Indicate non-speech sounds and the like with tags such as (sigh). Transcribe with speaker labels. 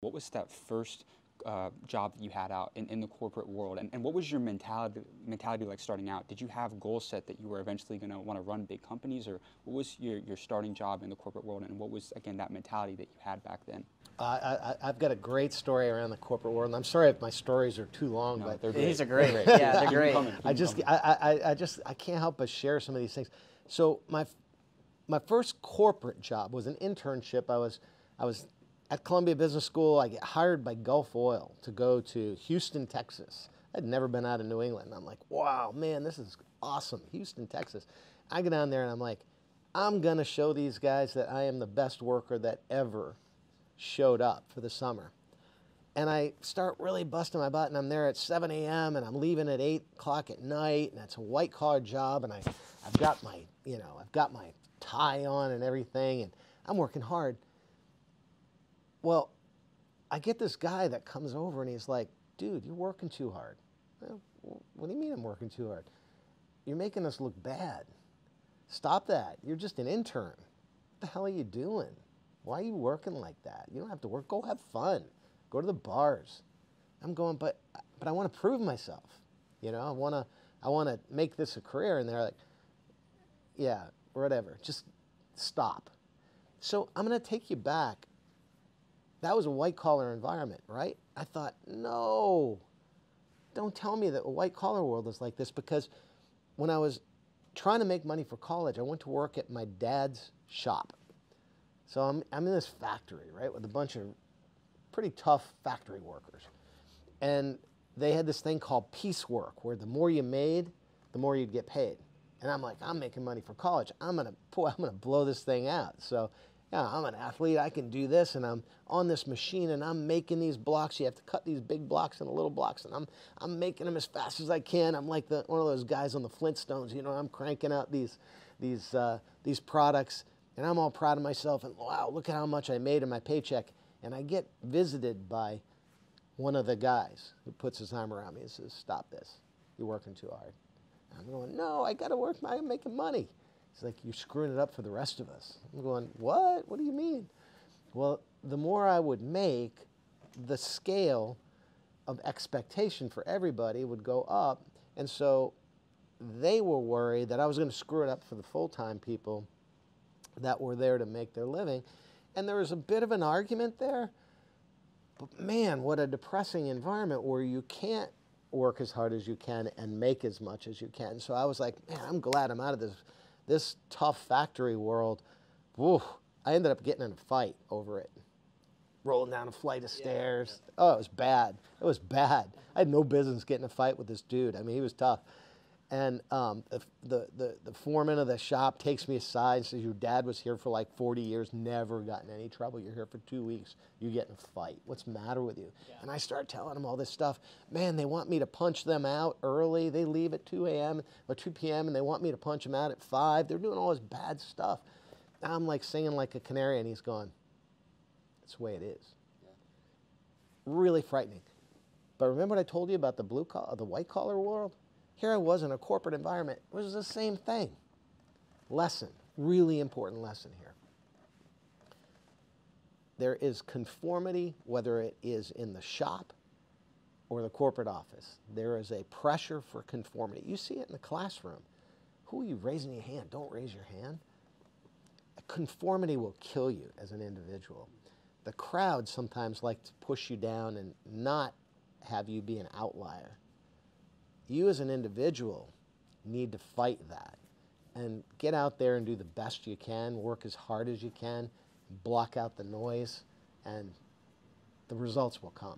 Speaker 1: What was that first uh, job that you had out in, in the corporate world, and, and what was your mentality mentality like starting out? Did you have goals set that you were eventually going to want to run big companies, or what was your, your starting job in the corporate world, and what was again that mentality that you had back then?
Speaker 2: Uh, I, have got a great story around the corporate world. I'm sorry if my stories are too long,
Speaker 1: No,
Speaker 2: but
Speaker 1: they're great.
Speaker 3: These are great.
Speaker 1: They're (laughs)
Speaker 3: Yeah, they're great.
Speaker 1: coming, keep
Speaker 2: just. I, I, I just, I can't help but share some of these things. So my, my first corporate job was an internship. I was, I was at Columbia Business School. I get hired by Gulf Oil to go to Houston, Texas. I'd never been out of New England. I'm like, wow, man, this is awesome, Houston, Texas. I get down there and I'm like, I'm gonna show these guys that I am the best worker that ever showed up for the summer and I start really busting my butt, and I'm there at 7 a.m. and I'm leaving at 8 o'clock at night, and it's a white collar job, and I, I've got my, you know, I've got my tie on and everything, and I'm working hard. Well, I get this guy that comes over, and he's like, "Dude, you're working too hard." Well, what do you mean I'm working too hard? You're making us look bad. Stop that. You're just an intern. What the hell are you doing? Why are you working like that? You don't have to work. Go have fun. Go to the bars. I'm going, but but I want to prove myself. You know, I want to I want to make this a career. And they're like, yeah, whatever. Just stop. So I'm going to take you back. That was a white collar environment, right? I thought, no, don't tell me that a white collar world is like this because when I was trying to make money for college, I went to work at my dad's shop. So I'm, I'm in this factory, right, with a bunch of pretty tough factory workers. And they had this thing called piecework, where the more you made, the more you'd get paid. And I'm like, I'm making money for college. I'm gonna, boy, (laughs) I'm gonna blow this thing out. So, yeah, I'm an athlete. I can do this, and I'm on this machine, and I'm making these blocks. You have to cut these big blocks into little blocks, and I'm, I'm making them as fast as I can. I'm like the, one of those guys on the Flintstones. You know, I'm cranking out these, these, uh, these products, and I'm all proud of myself. And wow, look at how much I made in my paycheck. And I get visited by one of the guys who puts his arm around me and says, Stop this. You're working too hard. I'm going, No, I got to work. I'm making money. He's like, You're screwing it up for the rest of us. I'm going, What? What do you mean? Well, the more I would make, the scale of expectation for everybody would go up. And so they were worried that I was going to screw it up for the full time people that were there to make their living. And there was a bit of an argument there. But man, what a depressing environment where you can't work as hard as you can and make as much as you can. So I was like, man, I'm glad I'm out of this this tough factory world. Woo, I ended up getting in a fight over it. Rolling down a flight of stairs. Oh, it was bad. It was bad. I had no business getting in a fight with this dude. I mean, he was tough. And um, the, the, the, the foreman of the shop takes me aside and says, Your dad was here for like 40 years, never got in any trouble. You're here for two weeks. You get in a fight. What's the matter with you? And I start telling him all this stuff. Man, they want me to punch them out early. They leave at 2 a.m. or 2 p.m. and they want me to punch them out at 5. They're doing all this bad stuff. I'm like singing like a canary, and he's going, That's the way it is. Really frightening. But remember what I told you about the blue collar, the white collar world? Here I was in a corporate environment. It was the same thing. Lesson, really important lesson here. There is conformity, whether it is in the shop or the corporate office. There is a pressure for conformity. You see it in the classroom. Who are you raising your hand? Don't raise your hand. Conformity will kill you as an individual. The crowd sometimes like to push you down and not have you be an outlier you as an individual need to fight that and get out there and do the best you can, work as hard as you can, block out the noise, and the results will come.